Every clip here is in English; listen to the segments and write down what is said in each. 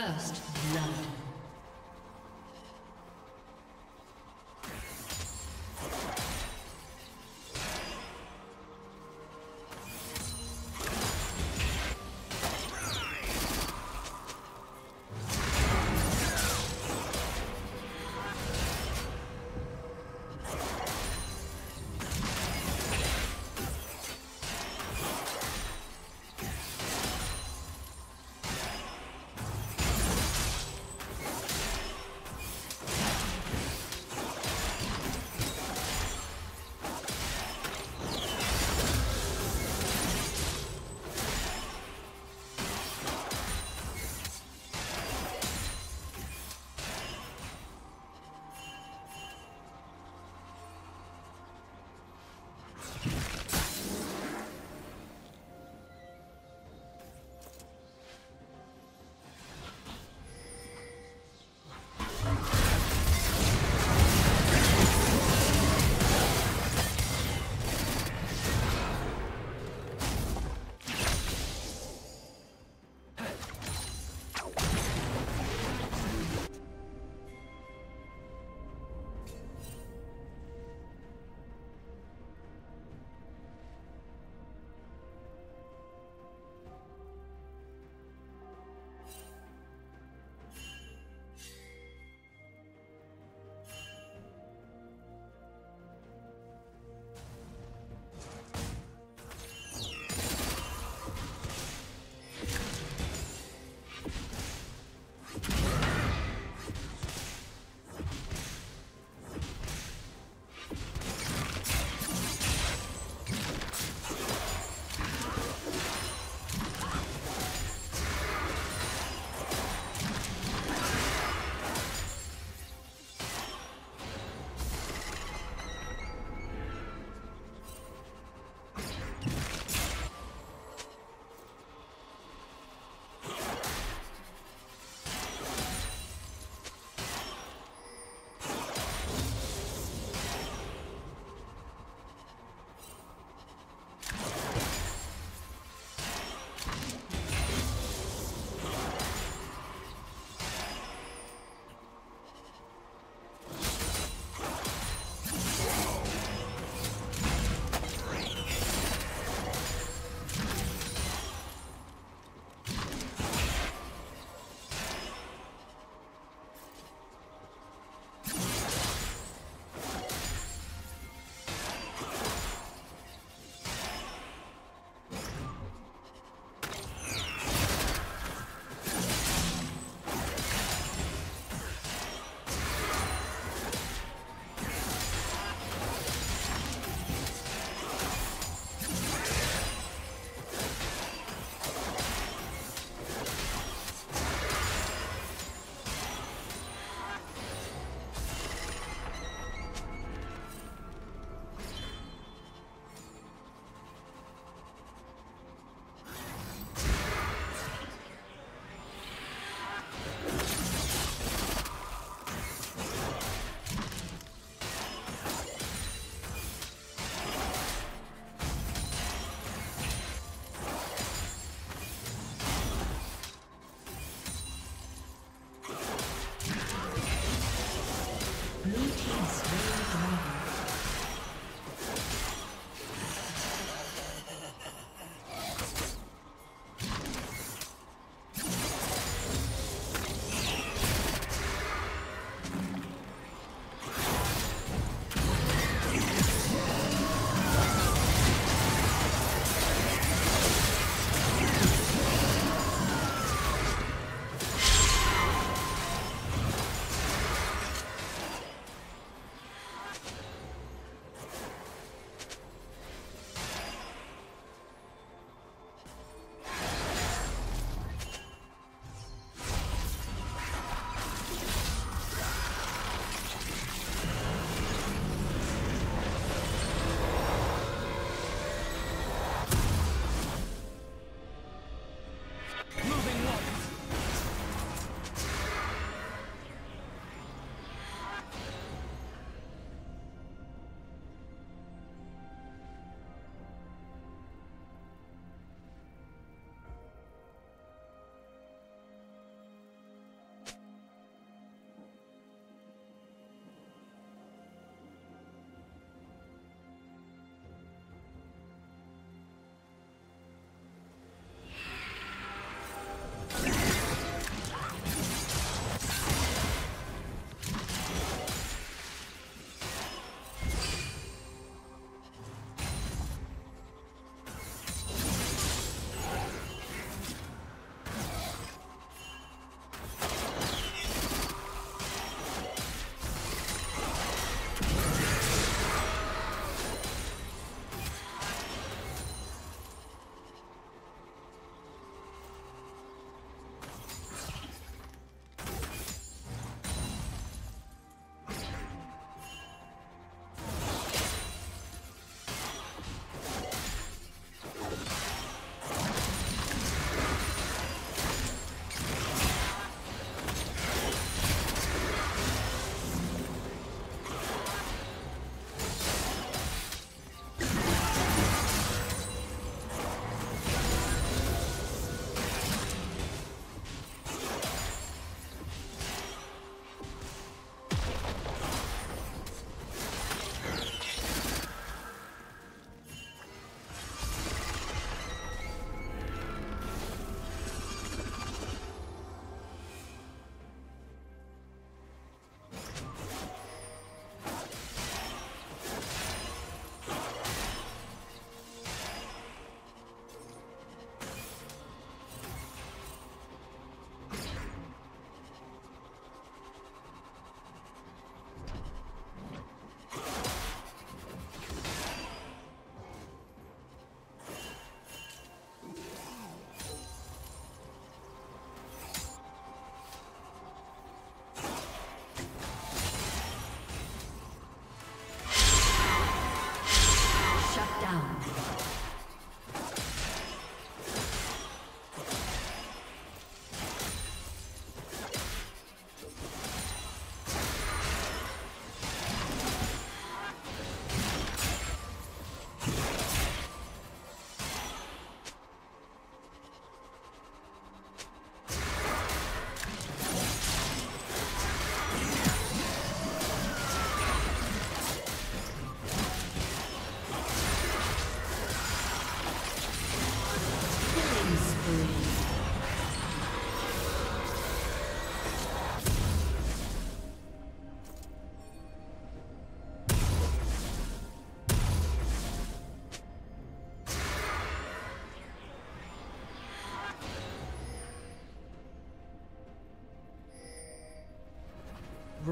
First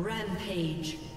Rampage.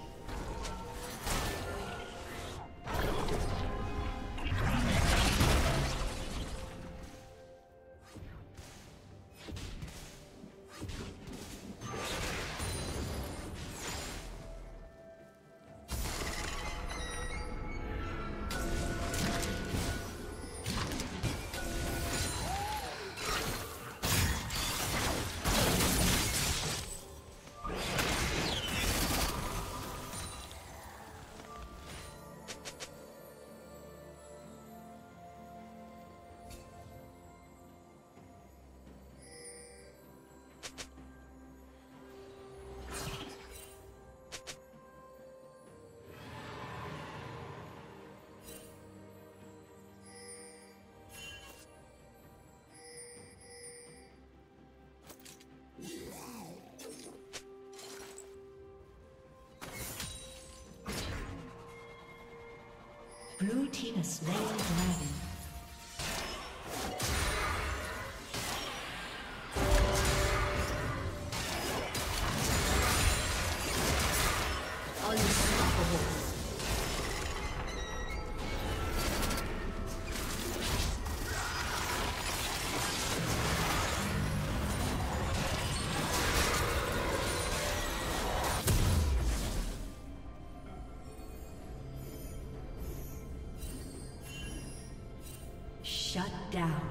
Blue team has slain dragon. Down.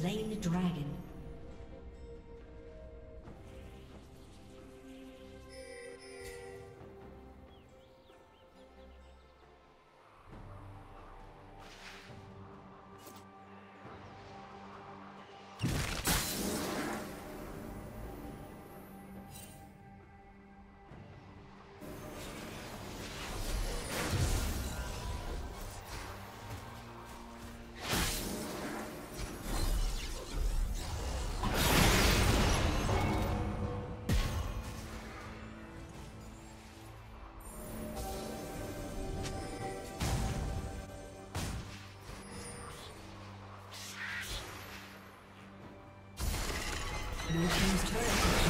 Slain the dragon. Blue Team's turret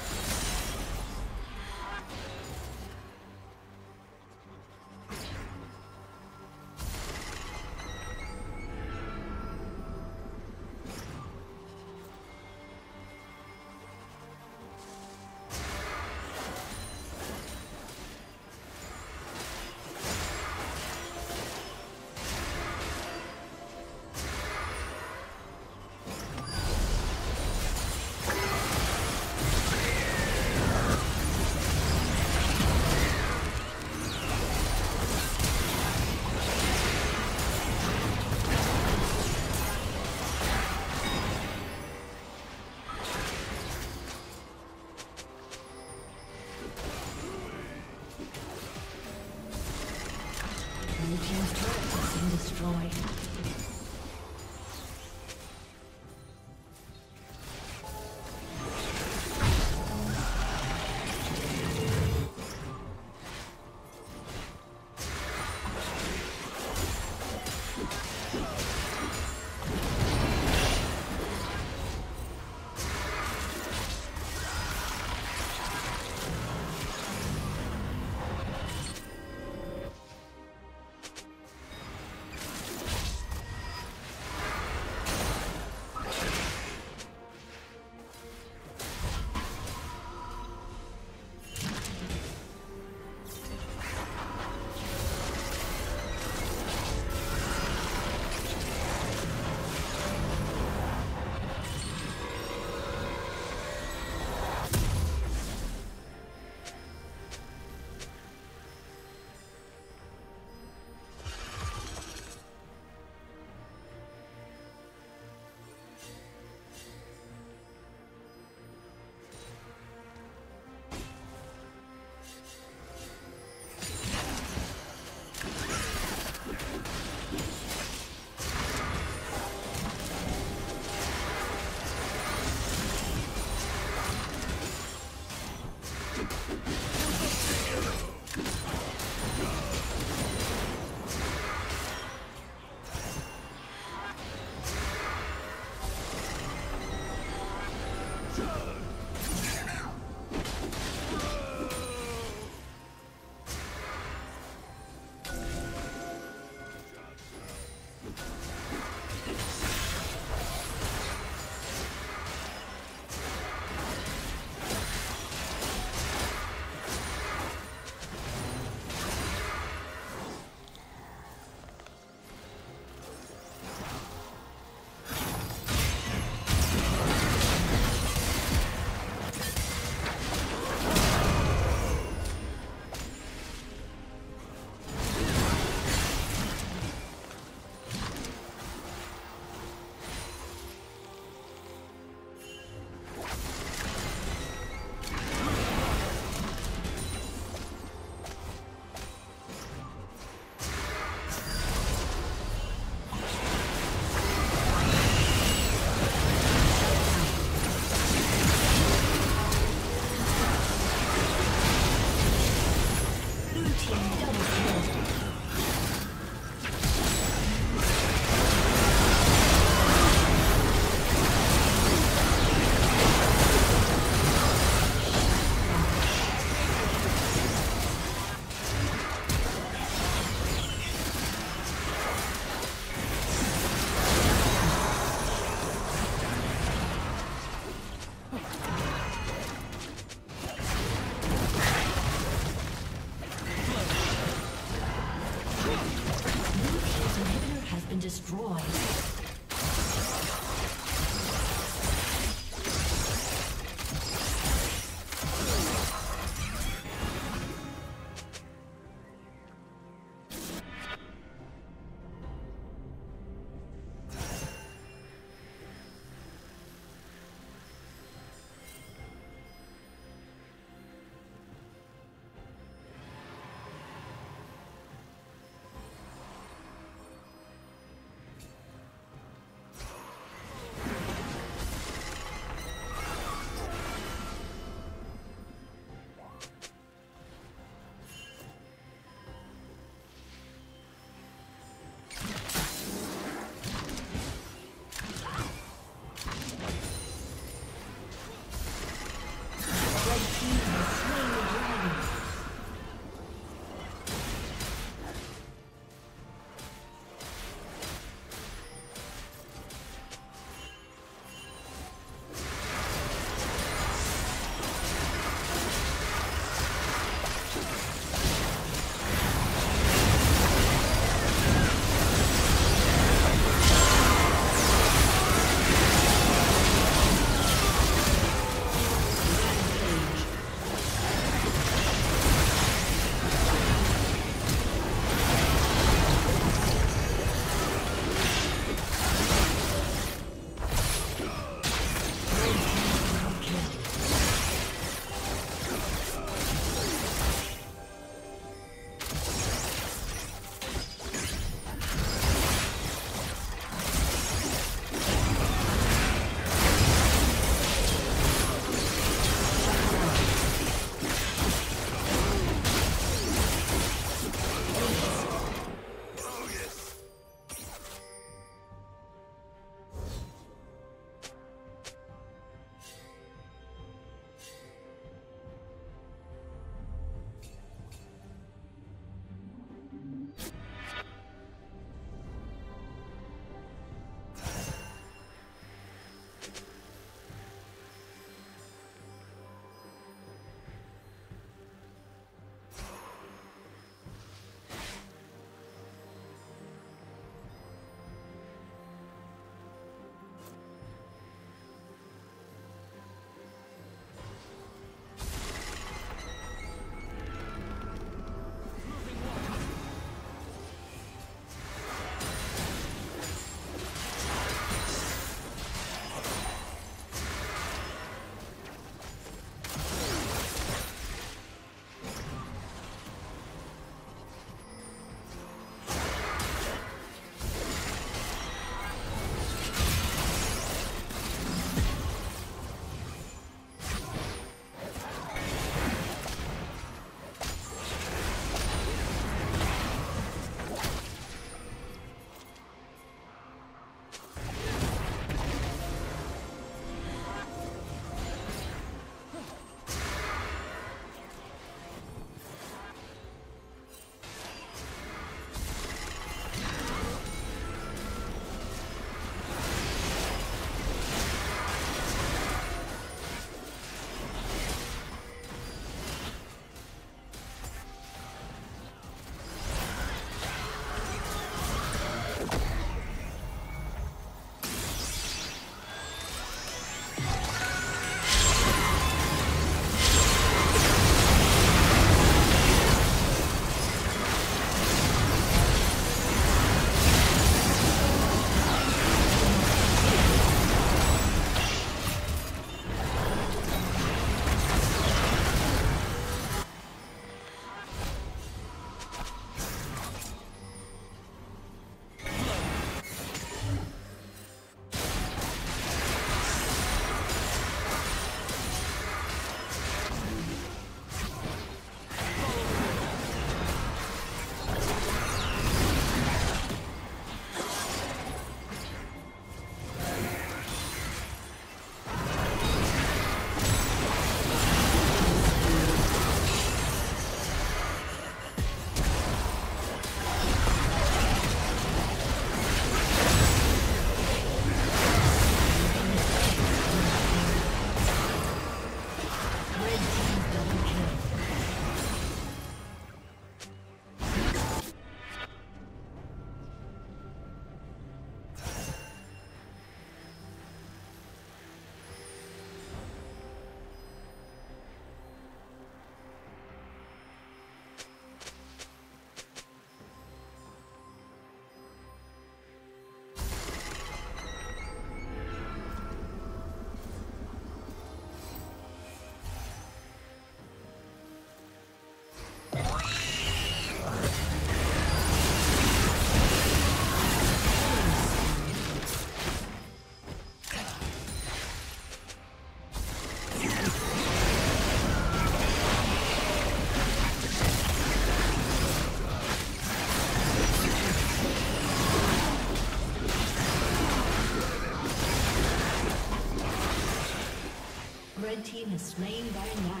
Team has slain Baron Nashor.